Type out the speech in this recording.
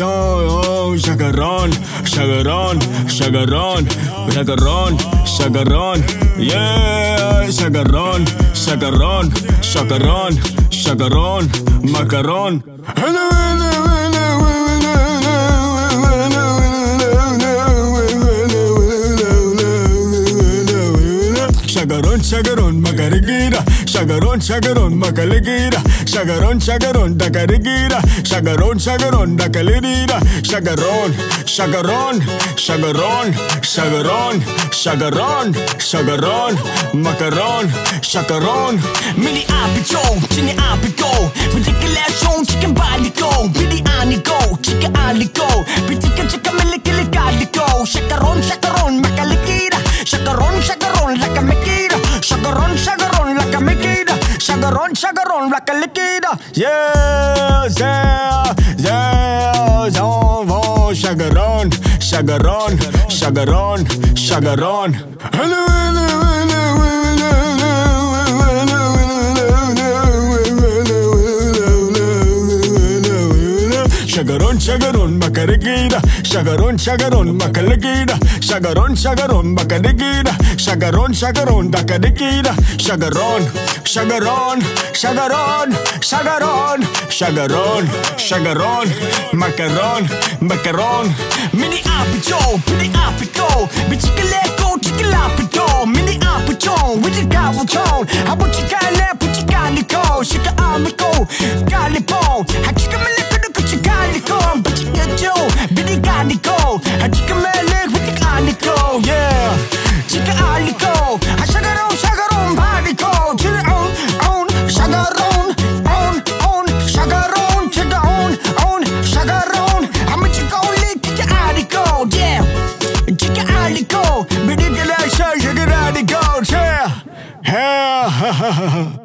Oh, chacarrón, chacarrón, chacarrón, chacarrón, chacarrón, yeah, chacarrón, chacarrón, chacarrón, chacarrón, macarón. Shagaron, shagaron, magarigira. Shagaron, shagaron, magaligira. Shagaron, shagaron, dagarigira. Shagaron, shagaron, dagaligira. Shagaron, shagaron, shagaron, shagaron, shagaron, shagaron, macarón, shagaron. Mini apicho, chini apico. Ridiculous, chicken Bidi Mini anico, chicken Bidi Pitica, chicken, milikili, calico. Chagarón, Shagaron, macalegui. Chacarrón, Shagaron, like a Chevron, Chevron, like a liquida. Yeah, yeah, yeah. On va Chevron, Chevron, Chevron, Hello, hello. Shagaron, shagaron, makaregida. Shagaron, shagaron, makalegida. Shagaron, shagaron, makaregida. Shagaron, shagaron, dakaregida. Shagaron, shagaron, shagaron, shagaron, shagaron, shagaron, makaron. macaron. Mini apicho, mini apicho, bichikaleko, chikalapito, mini apicho, wichikabuchon. Habuchikale, puchikaliko, shika amiko, kalipon, hachikamale. ha ha ha.